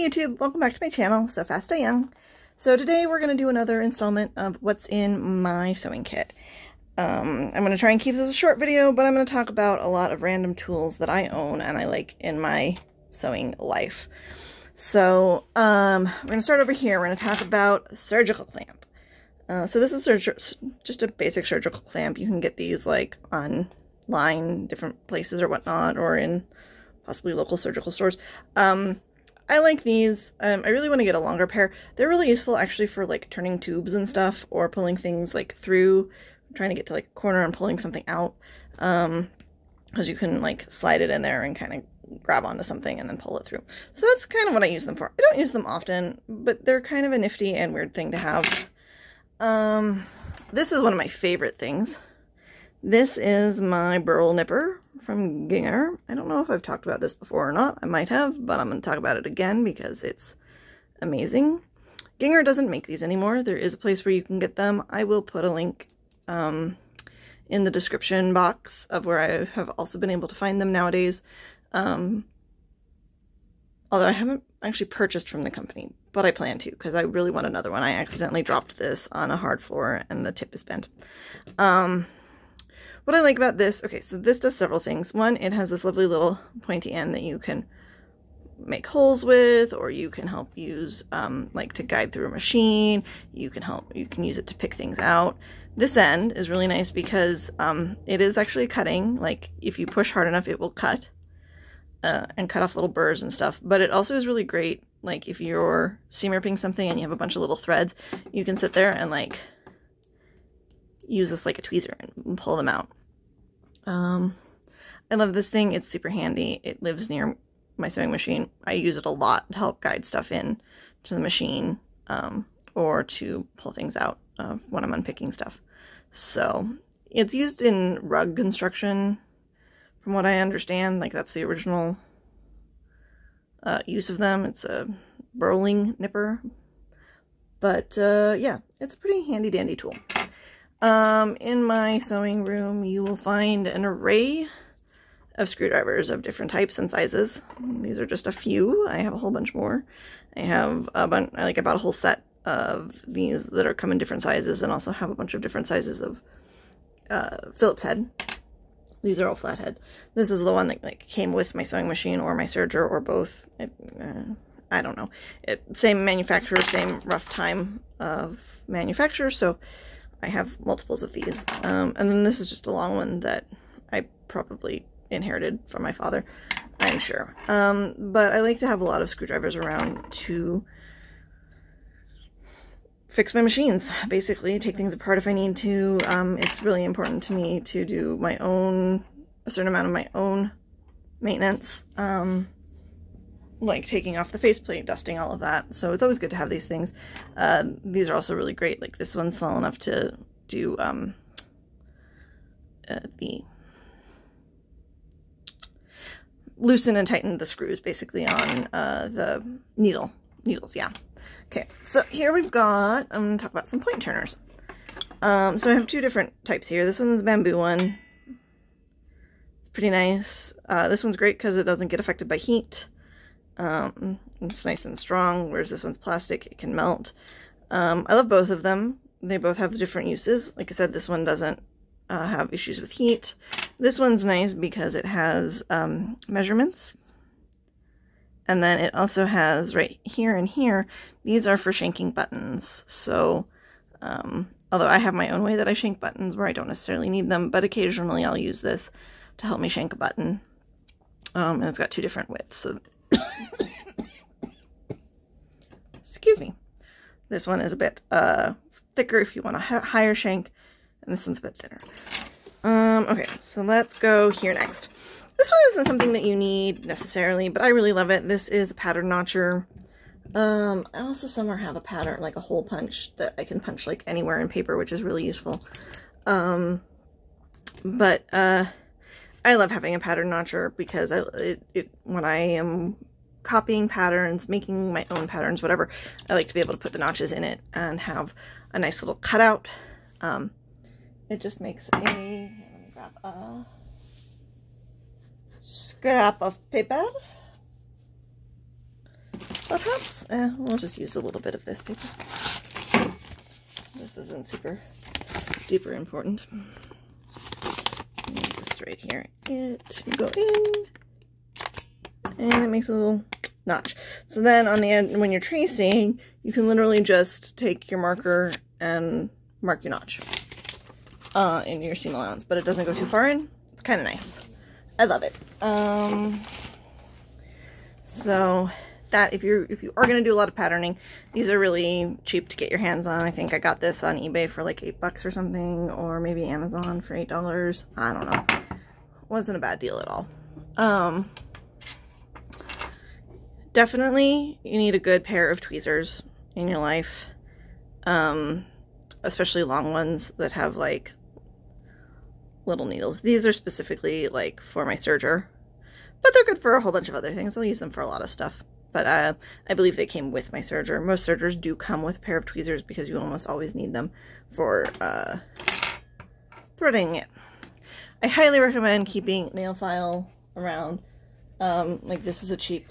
YouTube, welcome back to my channel, SewFast DyeYoung. So today we're going to do another installment of what's in my sewing kit. Um, I'm going to try and keep this a short video, but I'm going to talk about a lot of random tools that I own and I like in my sewing life. So um, we're going to start over here. We're going to talk about surgical clamp. Uh, so this is just a basic surgical clamp. You can get these like online, different places or whatnot, or in possibly local surgical stores. Um, I like these. Um, I really want to get a longer pair. They're really useful actually for like turning tubes and stuff or pulling things like through, I'm trying to get to like a corner and pulling something out. Um, because you can like slide it in there and kind of grab onto something and then pull it through. So that's kind of what I use them for. I don't use them often, but they're kind of a nifty and weird thing to have. Um, this is one of my favorite things. This is my burl nipper from Gingher. I don't know if I've talked about this before or not. I might have, but I'm going to talk about it again because it's amazing. Gingher doesn't make these anymore. There is a place where you can get them. I will put a link um, in the description box of where I have also been able to find them nowadays. Um, although I haven't actually purchased from the company, but I plan to because I really want another one. I accidentally dropped this on a hard floor and the tip is bent. Um, what I like about this, okay, so this does several things. One, it has this lovely little pointy end that you can make holes with, or you can help use, um, like to guide through a machine. You can help, you can use it to pick things out. This end is really nice because um, it is actually cutting. Like if you push hard enough, it will cut uh, and cut off little burrs and stuff. But it also is really great. Like if you're seam ripping something and you have a bunch of little threads, you can sit there and like use this like a tweezer and pull them out. Um, I love this thing. It's super handy. It lives near my sewing machine. I use it a lot to help guide stuff in to the machine um, or to pull things out uh, when I'm unpicking stuff. So it's used in rug construction from what I understand. Like that's the original uh, use of them. It's a burling nipper. But uh, yeah, it's a pretty handy dandy tool. Um, in my sewing room, you will find an array of screwdrivers of different types and sizes. These are just a few. I have a whole bunch more. I have a bunch, I like about a whole set of these that are come in different sizes and also have a bunch of different sizes of uh, Phillips head. These are all flathead. This is the one that like came with my sewing machine or my serger or both. It, uh, I don't know. It, same manufacturer, same rough time of manufacturer, so I have multiples of these. Um, and then this is just a long one that I probably inherited from my father, I'm sure. Um, but I like to have a lot of screwdrivers around to fix my machines, basically, take things apart if I need to. Um, it's really important to me to do my own, a certain amount of my own maintenance. Um, like taking off the faceplate, dusting, all of that. So it's always good to have these things. Uh, these are also really great. Like this one's small enough to do um, uh, the loosen and tighten the screws basically on uh, the needle needles. Yeah. Okay. So here we've got, I'm going to talk about some point turners. Um, so I have two different types here. This one's the bamboo one. It's pretty nice. Uh, this one's great because it doesn't get affected by heat. Um, it's nice and strong, whereas this one's plastic. It can melt. Um, I love both of them. They both have different uses. Like I said, this one doesn't uh, have issues with heat. This one's nice because it has um, measurements. And then it also has right here and here, these are for shanking buttons. So, um, although I have my own way that I shank buttons where I don't necessarily need them, but occasionally I'll use this to help me shank a button. Um, and it's got two different widths. So Excuse me. This one is a bit uh, thicker if you want a higher shank, and this one's a bit thinner. Um, okay, so let's go here next. This one isn't something that you need necessarily, but I really love it. This is a pattern notcher. Um, I also somewhere have a pattern, like a hole punch that I can punch like anywhere in paper, which is really useful. Um, but, uh, I love having a pattern notcher because I, it, it, when I am copying patterns, making my own patterns, whatever, I like to be able to put the notches in it and have a nice little cutout. Um, it just makes a, let me grab a scrap of paper. perhaps? Eh, we'll just use a little bit of this paper. This isn't super duper important. Right here. It go in. And it makes a little notch. So then on the end, when you're tracing, you can literally just take your marker and mark your notch uh, your seam allowance, but it doesn't go too far in. It's kind of nice. I love it. Um, so that if you're if you are going to do a lot of patterning, these are really cheap to get your hands on. I think I got this on eBay for like eight bucks or something, or maybe Amazon for eight dollars. I don't know. Wasn't a bad deal at all. Um, definitely you need a good pair of tweezers in your life. Um, especially long ones that have like little needles. These are specifically like for my serger, but they're good for a whole bunch of other things. I'll use them for a lot of stuff. But uh, I believe they came with my serger. Most sergers do come with a pair of tweezers because you almost always need them for uh, threading it. I highly recommend keeping nail file around. Um, like this is a cheap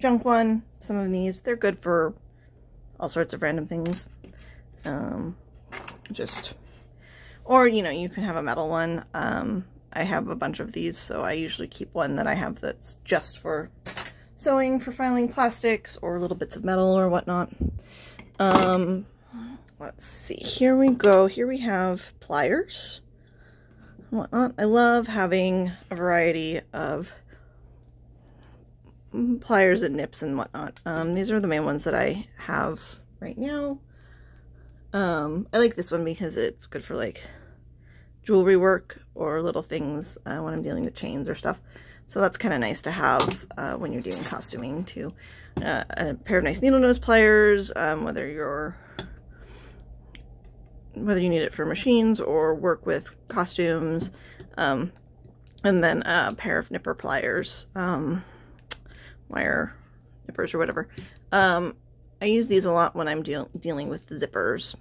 junk one. Some of these, they're good for all sorts of random things. Um, just, or, you know, you can have a metal one. Um, I have a bunch of these, so I usually keep one that I have that's just for sewing, for filing plastics, or little bits of metal or whatnot. Um, let's see, here we go. Here we have pliers whatnot. I love having a variety of pliers and nips and whatnot. Um, these are the main ones that I have right now. Um, I like this one because it's good for like jewelry work or little things uh, when I'm dealing with chains or stuff. So that's kind of nice to have uh, when you're doing costuming too. Uh, a pair of nice needle nose pliers, um, whether you're whether you need it for machines or work with costumes, um, and then a pair of nipper pliers, um, wire nippers or whatever. Um, I use these a lot when I'm deal dealing with zippers.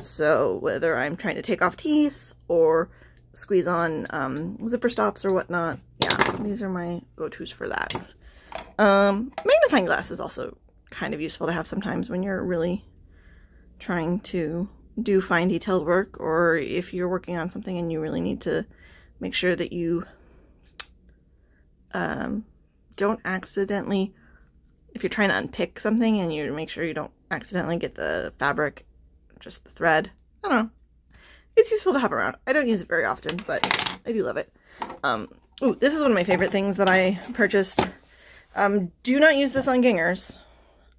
So whether I'm trying to take off teeth or squeeze on um, zipper stops or whatnot, yeah, these are my go-tos for that. Um, magnifying glass is also kind of useful to have sometimes when you're really trying to do fine detailed work or if you're working on something and you really need to make sure that you um, don't accidentally if you're trying to unpick something and you make sure you don't accidentally get the fabric, just the thread. I don't know. It's useful to have around. I don't use it very often, but I do love it. Um, ooh, this is one of my favorite things that I purchased. Um, do not use this on Ginghers.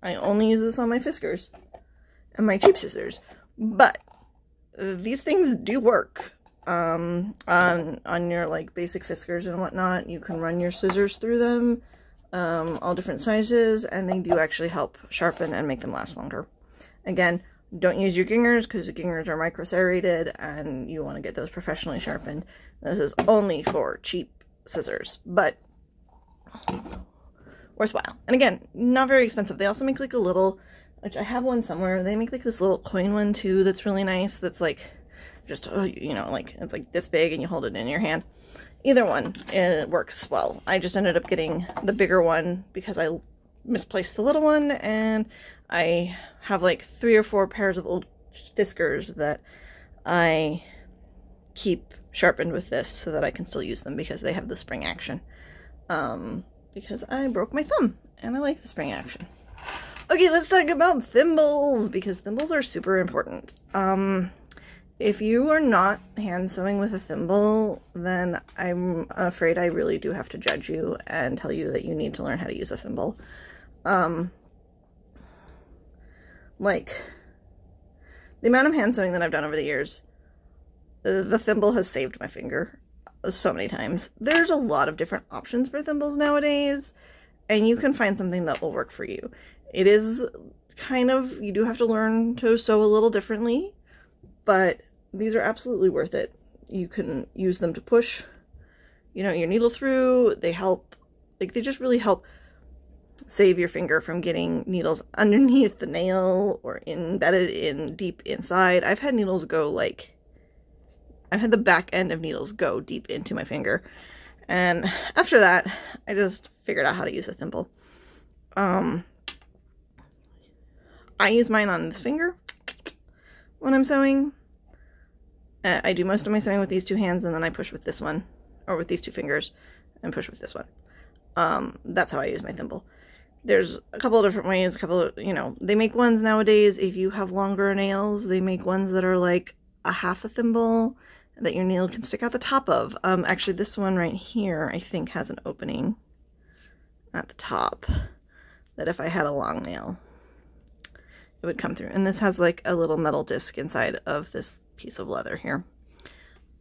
I only use this on my Fiskars and my cheap scissors. But these things do work. Um, on, on your like basic Fiskars and whatnot, you can run your scissors through them um, all different sizes, and they do actually help sharpen and make them last longer. Again, don't use your Ginghers because the Ginghers are micro-serrated and you want to get those professionally sharpened. This is only for cheap scissors, but worthwhile. And again, not very expensive. They also make like a little, which I have one somewhere, they make like this little coin one too that's really nice. That's like, just, oh, you know, like, it's like this big and you hold it in your hand either one it works well. I just ended up getting the bigger one because I misplaced the little one and I have like three or four pairs of old Fiskars that I keep sharpened with this so that I can still use them because they have the spring action. Um, because I broke my thumb and I like the spring action. Okay, let's talk about thimbles because thimbles are super important. Um, if you are not hand sewing with a thimble, then I'm afraid I really do have to judge you and tell you that you need to learn how to use a thimble. Um, like, the amount of hand sewing that I've done over the years, the thimble has saved my finger so many times. There's a lot of different options for thimbles nowadays, and you can find something that will work for you. It is kind of, you do have to learn to sew a little differently, but these are absolutely worth it. You can use them to push, you know, your needle through. They help, like, they just really help save your finger from getting needles underneath the nail or embedded in deep inside. I've had needles go, like, I've had the back end of needles go deep into my finger. And after that, I just figured out how to use a thimble. Um, I use mine on this finger when I'm sewing. Uh, I do most of my sewing with these two hands and then I push with this one, or with these two fingers, and push with this one. Um, that's how I use my thimble. There's a couple of different ways, a couple of, you know, they make ones nowadays, if you have longer nails, they make ones that are like a half a thimble that your nail can stick out the top of. Um, actually, this one right here, I think, has an opening at the top that if I had a long nail, it would come through. And this has like a little metal disc inside of this piece of leather here.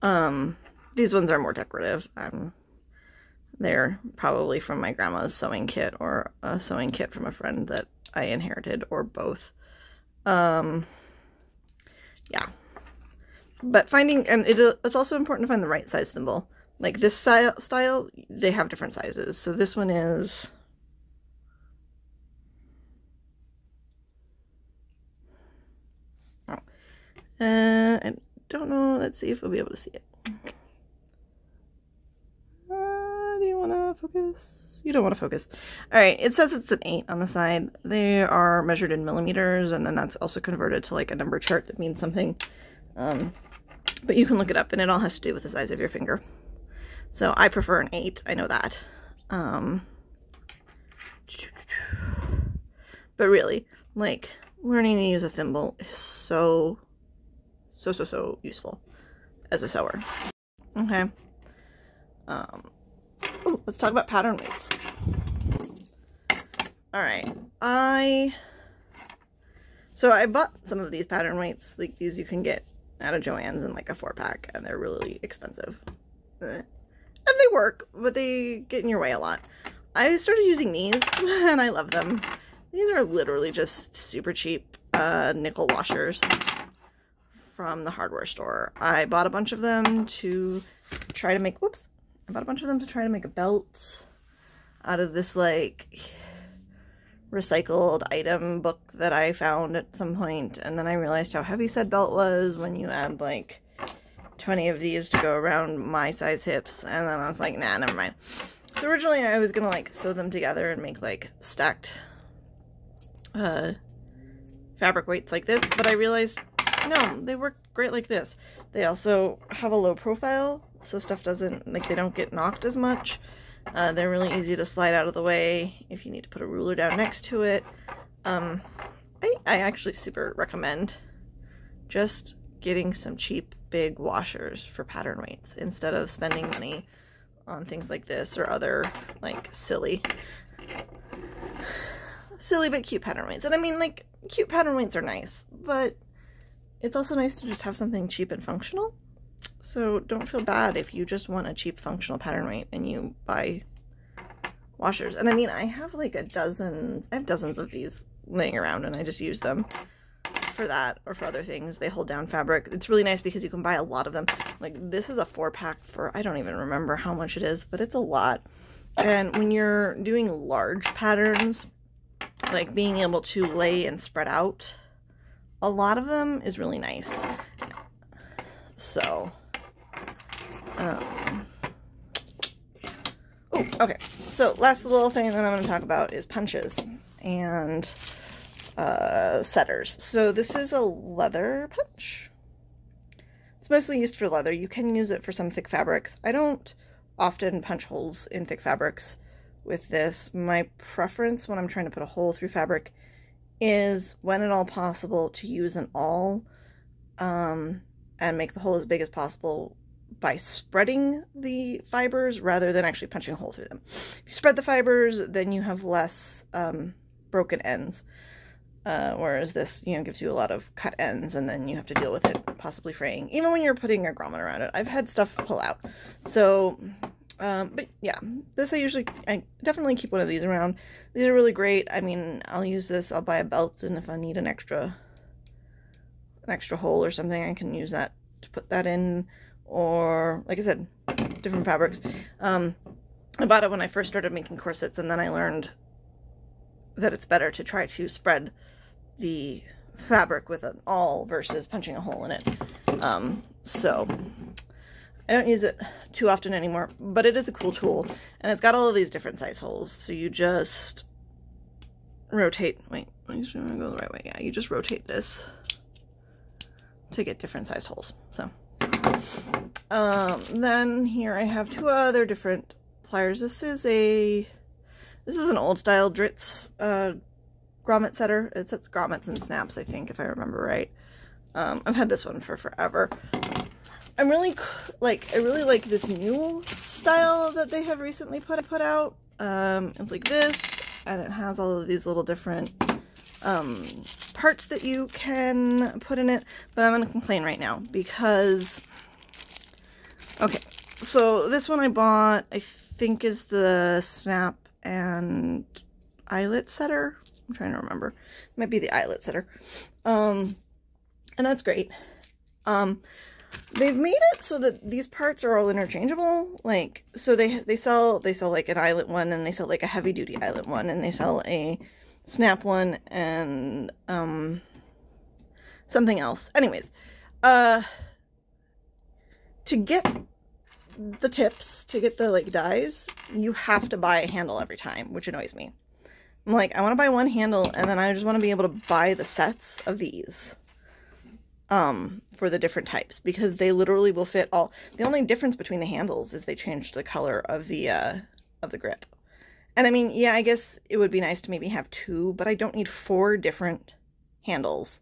Um, these ones are more decorative. Um, they're probably from my grandma's sewing kit or a sewing kit from a friend that I inherited or both. Um, yeah. But finding, and it, it's also important to find the right size thimble. Like this style, style, they have different sizes. So this one is, uh, I don't know. Let's see if we'll be able to see it. Uh, do you want to focus? You don't want to focus. All right, it says it's an 8 on the side. They are measured in millimeters, and then that's also converted to like a number chart that means something. Um, but you can look it up, and it all has to do with the size of your finger. So I prefer an 8, I know that. Um, but really, like, learning to use a thimble is so, so, so, so useful as a sewer. Okay. Um, let's talk about pattern weights. All right, I, so I bought some of these pattern weights, like these you can get out of Joann's in like a four pack and they're really expensive. Eh. And they work, but they get in your way a lot. I started using these and I love them. These are literally just super cheap uh, nickel washers from the hardware store. I bought a bunch of them to try to make, whoops, I bought a bunch of them to try to make a belt out of this like recycled item book that I found at some point. and then I realized how heavy said belt was when you add like 20 of these to go around my size hips and then I was like nah never mind so originally I was gonna like sew them together and make like stacked uh fabric weights like this but I realized no they work great like this they also have a low profile so stuff doesn't, like they don't get knocked as much. Uh, they're really easy to slide out of the way if you need to put a ruler down next to it. Um, I, I actually super recommend just getting some cheap big washers for pattern weights instead of spending money on things like this or other like silly silly but cute pattern weights and I mean like cute pattern weights are nice but it's also nice to just have something cheap and functional so don't feel bad if you just want a cheap functional pattern weight and you buy washers. And I mean, I have like a dozen, I have dozens of these laying around and I just use them for that or for other things. They hold down fabric. It's really nice because you can buy a lot of them. Like this is a four pack for, I don't even remember how much it is, but it's a lot. And when you're doing large patterns, like being able to lay and spread out a lot of them is really nice. So um, oh, okay. So last little thing that I'm going to talk about is punches and uh, setters. So this is a leather punch. It's mostly used for leather. You can use it for some thick fabrics. I don't often punch holes in thick fabrics with this. My preference when I'm trying to put a hole through fabric is when at all possible to use an awl um, and make the hole as big as possible by spreading the fibers rather than actually punching a hole through them. If you spread the fibers, then you have less um, broken ends. Uh, whereas this, you know, gives you a lot of cut ends and then you have to deal with it possibly fraying. Even when you're putting a grommet around it. I've had stuff pull out. So, um, but yeah, this I usually, I definitely keep one of these around. These are really great. I mean, I'll use this, I'll buy a belt and if I need an extra, an extra hole or something, I can use that to put that in or like I said, different fabrics. Um, I bought it when I first started making corsets and then I learned that it's better to try to spread the fabric with an awl versus punching a hole in it. Um, so I don't use it too often anymore, but it is a cool tool and it's got all of these different size holes. So you just rotate, wait, I'm just gonna go the right way. Yeah, you just rotate this to get different sized holes. So, um, then here I have two other different pliers. This is a, this is an old style Dritz, uh, grommet setter. It sets grommets and snaps, I think, if I remember right. Um, I've had this one for forever. I'm really, like, I really like this new style that they have recently put, put out. Um, it's like this, and it has all of these little different um, parts that you can put in it, but I'm to complain right now because, okay, so this one I bought, I think is the Snap and eyelet setter. I'm trying to remember. It might be the eyelet setter. Um, and that's great. Um, they've made it so that these parts are all interchangeable. Like, so they they sell they sell like an eyelet one, and they sell like a heavy duty eyelet one, and they sell a snap one and um something else. Anyways, uh, to get the tips, to get the like dies, you have to buy a handle every time, which annoys me. I'm like, I want to buy one handle, and then I just want to be able to buy the sets of these um, for the different types because they literally will fit all. The only difference between the handles is they changed the color of the uh, of the grip. And I mean, yeah, I guess it would be nice to maybe have two, but I don't need four different handles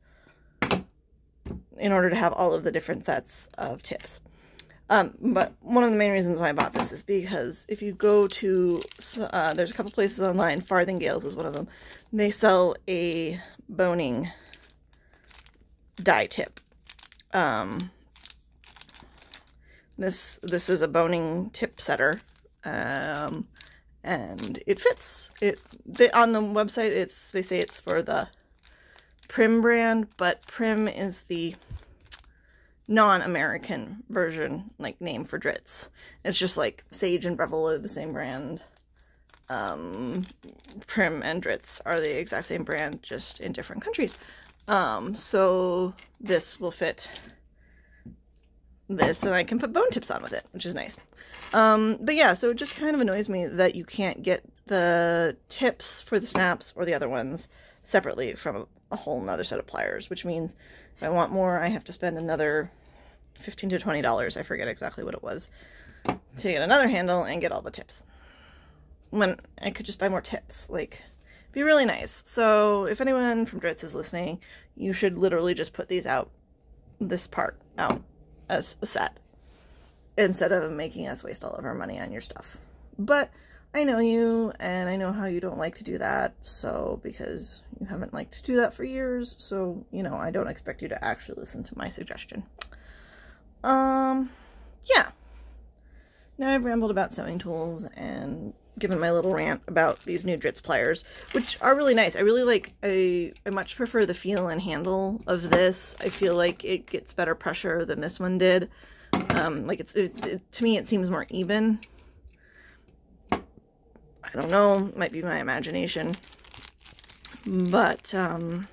in order to have all of the different sets of tips. Um, but one of the main reasons why I bought this is because if you go to, uh, there's a couple places online, Farthingales is one of them, they sell a boning die tip. Um, this this is a boning tip setter, um, and it fits. It on the website. It's they say it's for the Prym brand, but Prym is the non-American version, like name for Dritz. It's just like Sage and Breville are the same brand. Um, Prym and Dritz are the exact same brand, just in different countries. Um, so this will fit this and I can put bone tips on with it, which is nice. Um, but yeah, so it just kind of annoys me that you can't get the tips for the snaps or the other ones separately from a, whole nother set of pliers, which means if I want more, I have to spend another 15 to $20. I forget exactly what it was to get another handle and get all the tips. When I could just buy more tips, like be really nice. So if anyone from Dritz is listening, you should literally just put these out, this part out as a set instead of making us waste all of our money on your stuff. But I know you and I know how you don't like to do that. So because you haven't liked to do that for years. So, you know, I don't expect you to actually listen to my suggestion. Um, yeah. Now I've rambled about sewing tools and given my little rant about these new Dritz pliers, which are really nice. I really like, I, I much prefer the feel and handle of this. I feel like it gets better pressure than this one did. Um, like it's, it, it, to me, it seems more even. I don't know, might be my imagination. But, um,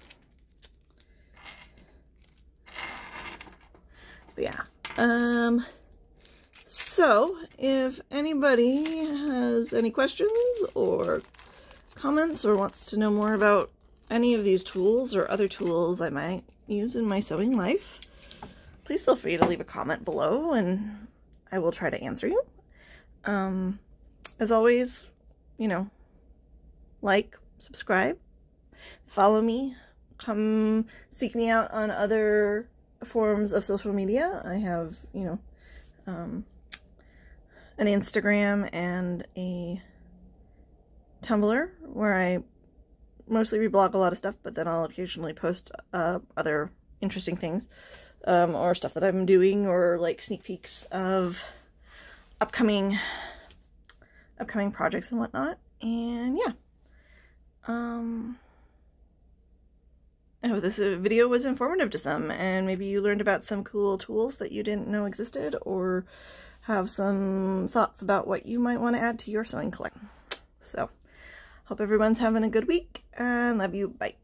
but yeah. Um, so, if anybody has any questions or comments or wants to know more about any of these tools or other tools I might use in my sewing life, please feel free to leave a comment below and I will try to answer you. Um, as always, you know, like, subscribe, follow me, come seek me out on other forms of social media. I have, you know, um, an Instagram and a Tumblr where I mostly reblog a lot of stuff, but then I'll occasionally post uh, other interesting things um, or stuff that I'm doing or like sneak peeks of upcoming upcoming projects and whatnot. And yeah. Um, I hope this video was informative to some and maybe you learned about some cool tools that you didn't know existed or have some thoughts about what you might want to add to your sewing collection. So, hope everyone's having a good week, and love you. Bye.